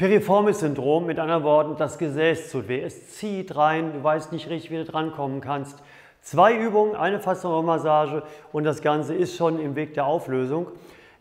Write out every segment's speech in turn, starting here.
Piriformis-Syndrom, mit anderen Worten, das Gesäß tut weh. Es zieht rein, du weißt nicht richtig, wie du drankommen kannst. Zwei Übungen, eine Faszienmassage und das Ganze ist schon im Weg der Auflösung.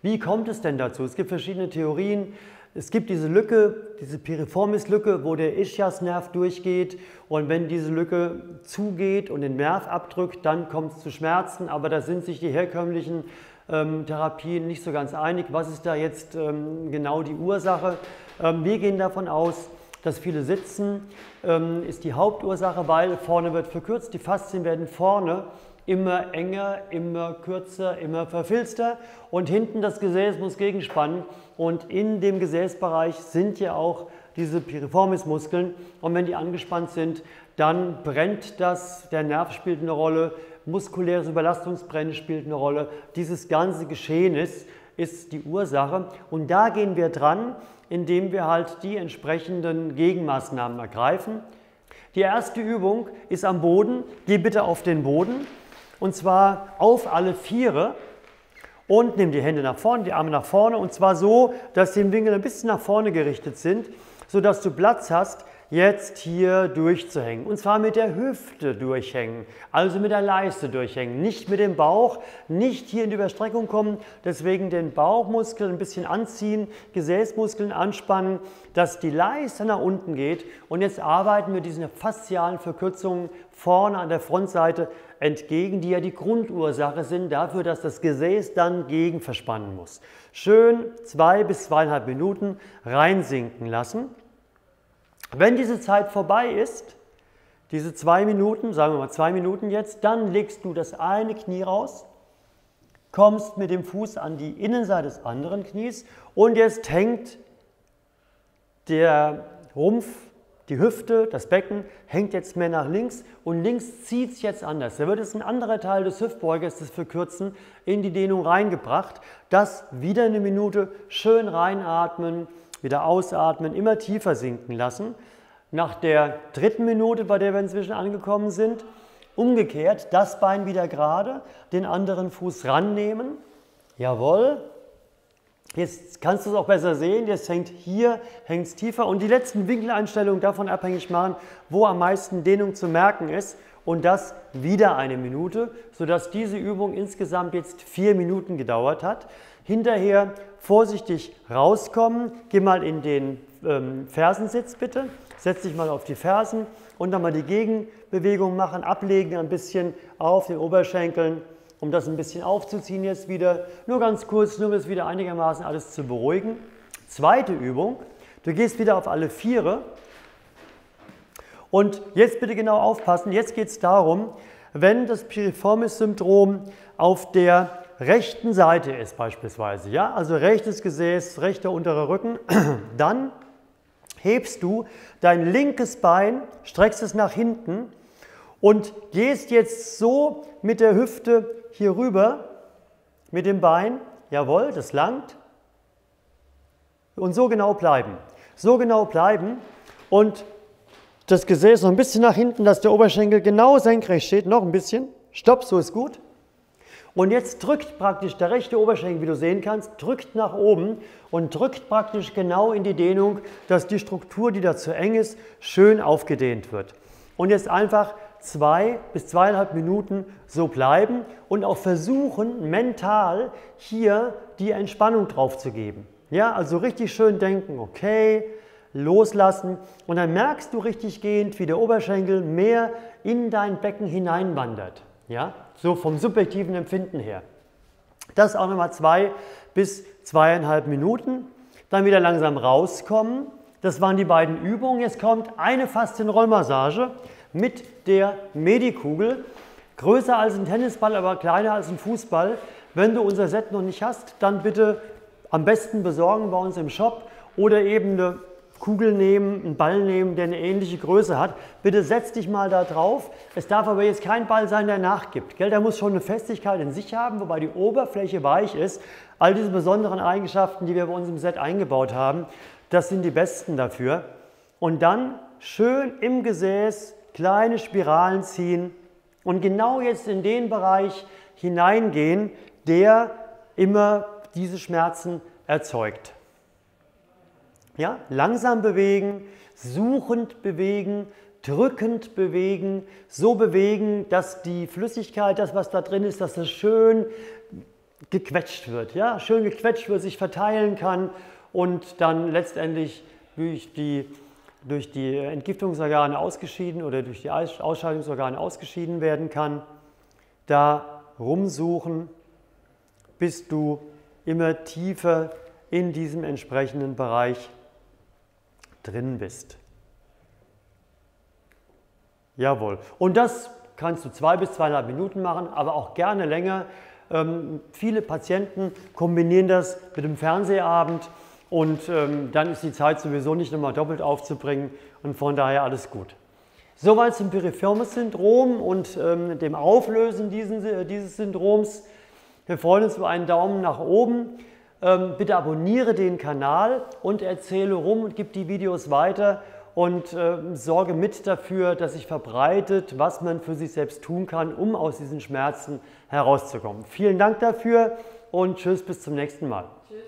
Wie kommt es denn dazu? Es gibt verschiedene Theorien. Es gibt diese Lücke, diese Piriformis-Lücke, wo der Ischiasnerv durchgeht und wenn diese Lücke zugeht und den Nerv abdrückt, dann kommt es zu Schmerzen, aber da sind sich die herkömmlichen ähm, Therapien nicht so ganz einig. Was ist da jetzt ähm, genau die Ursache? Ähm, wir gehen davon aus, dass viele sitzen, ähm, ist die Hauptursache, weil vorne wird verkürzt, die Faszien werden vorne immer enger, immer kürzer, immer verfilzter und hinten das Gesäß muss gegenspannen. Und in dem Gesäßbereich sind ja auch diese Piriformis-Muskeln. Und wenn die angespannt sind, dann brennt das, der Nerv spielt eine Rolle, muskuläres Überlastungsbrennen spielt eine Rolle. Dieses ganze Geschehen ist, ist die Ursache und da gehen wir dran, indem wir halt die entsprechenden Gegenmaßnahmen ergreifen. Die erste Übung ist am Boden. Geh bitte auf den Boden und zwar auf alle Viere und nimm die Hände nach vorne, die Arme nach vorne und zwar so, dass die Winkel ein bisschen nach vorne gerichtet sind, sodass du Platz hast, jetzt hier durchzuhängen. Und zwar mit der Hüfte durchhängen, also mit der Leiste durchhängen. Nicht mit dem Bauch, nicht hier in die Überstreckung kommen. Deswegen den Bauchmuskel ein bisschen anziehen, Gesäßmuskeln anspannen, dass die Leiste nach unten geht. Und jetzt arbeiten wir diese faszialen Verkürzungen vorne an der Frontseite entgegen, die ja die Grundursache sind dafür, dass das Gesäß dann gegen verspannen muss. Schön zwei bis zweieinhalb Minuten reinsinken lassen. Wenn diese Zeit vorbei ist, diese zwei Minuten, sagen wir mal zwei Minuten jetzt, dann legst du das eine Knie raus, kommst mit dem Fuß an die Innenseite des anderen Knies und jetzt hängt der Rumpf, die Hüfte, das Becken hängt jetzt mehr nach links und links zieht es jetzt anders. Da wird jetzt ein anderer Teil des Hüftbeugers, des Verkürzen, in die Dehnung reingebracht. Das wieder eine Minute schön reinatmen, wieder ausatmen, immer tiefer sinken lassen. Nach der dritten Minute, bei der wir inzwischen angekommen sind, umgekehrt, das Bein wieder gerade, den anderen Fuß rannehmen. Jawohl. Jetzt kannst du es auch besser sehen. Jetzt hängt hier, hängt es tiefer und die letzten Winkeleinstellungen davon abhängig machen, wo am meisten Dehnung zu merken ist. Und das wieder eine Minute, sodass diese Übung insgesamt jetzt vier Minuten gedauert hat. Hinterher vorsichtig rauskommen. Geh mal in den ähm, Fersensitz bitte. Setz dich mal auf die Fersen und dann mal die Gegenbewegung machen, ablegen ein bisschen auf den Oberschenkeln, um das ein bisschen aufzuziehen jetzt wieder. Nur ganz kurz, nur um es wieder einigermaßen alles zu beruhigen. Zweite Übung. Du gehst wieder auf alle Viere. Und jetzt bitte genau aufpassen. Jetzt geht es darum, wenn das Piriformis-Syndrom auf der rechten Seite ist beispielsweise, ja, also rechtes Gesäß, rechter unterer Rücken, dann hebst du dein linkes Bein, streckst es nach hinten und gehst jetzt so mit der Hüfte hier rüber, mit dem Bein, jawohl, das langt, und so genau bleiben. So genau bleiben und das Gesäß noch ein bisschen nach hinten, dass der Oberschenkel genau senkrecht steht, noch ein bisschen. Stopp, so ist gut. Und jetzt drückt praktisch der rechte Oberschenkel, wie du sehen kannst, drückt nach oben und drückt praktisch genau in die Dehnung, dass die Struktur, die da zu eng ist, schön aufgedehnt wird. Und jetzt einfach zwei bis zweieinhalb Minuten so bleiben und auch versuchen, mental hier die Entspannung drauf zu geben. Ja, also richtig schön denken, okay, loslassen und dann merkst du richtig gehend, wie der Oberschenkel mehr in dein Becken hineinwandert. Ja, so vom subjektiven Empfinden her. Das auch nochmal zwei bis zweieinhalb Minuten. Dann wieder langsam rauskommen. Das waren die beiden Übungen. Jetzt kommt eine Faszienrollmassage mit der Medikugel. Größer als ein Tennisball, aber kleiner als ein Fußball. Wenn du unser Set noch nicht hast, dann bitte am besten besorgen bei uns im Shop oder eben eine Kugel nehmen, einen Ball nehmen, der eine ähnliche Größe hat. Bitte setz dich mal da drauf. Es darf aber jetzt kein Ball sein, der nachgibt. Gell? Der muss schon eine Festigkeit in sich haben, wobei die Oberfläche weich ist. All diese besonderen Eigenschaften, die wir bei uns im Set eingebaut haben, das sind die besten dafür. Und dann schön im Gesäß kleine Spiralen ziehen und genau jetzt in den Bereich hineingehen, der immer diese Schmerzen erzeugt. Ja, langsam bewegen, suchend bewegen, drückend bewegen, so bewegen, dass die Flüssigkeit, das was da drin ist, dass es schön gequetscht wird, ja, schön gequetscht wird, sich verteilen kann und dann letztendlich durch die, durch die Entgiftungsorgane ausgeschieden oder durch die Ausscheidungsorgane ausgeschieden werden kann. Da rumsuchen, bis du immer tiefer in diesem entsprechenden Bereich drin bist. Jawohl. Und das kannst du zwei bis zweieinhalb Minuten machen, aber auch gerne länger. Ähm, viele Patienten kombinieren das mit dem Fernsehabend und ähm, dann ist die Zeit sowieso nicht nochmal doppelt aufzubringen und von daher alles gut. Soweit zum Piriformis-Syndrom und ähm, dem Auflösen diesen, äh, dieses Syndroms. Wir freuen uns über einen Daumen nach oben. Ähm, bitte abonniere den Kanal und erzähle rum und gib die Videos weiter und äh, sorge mit dafür, dass sich verbreitet, was man für sich selbst tun kann, um aus diesen Schmerzen herauszukommen. Vielen Dank dafür und tschüss bis zum nächsten Mal. Tschüss.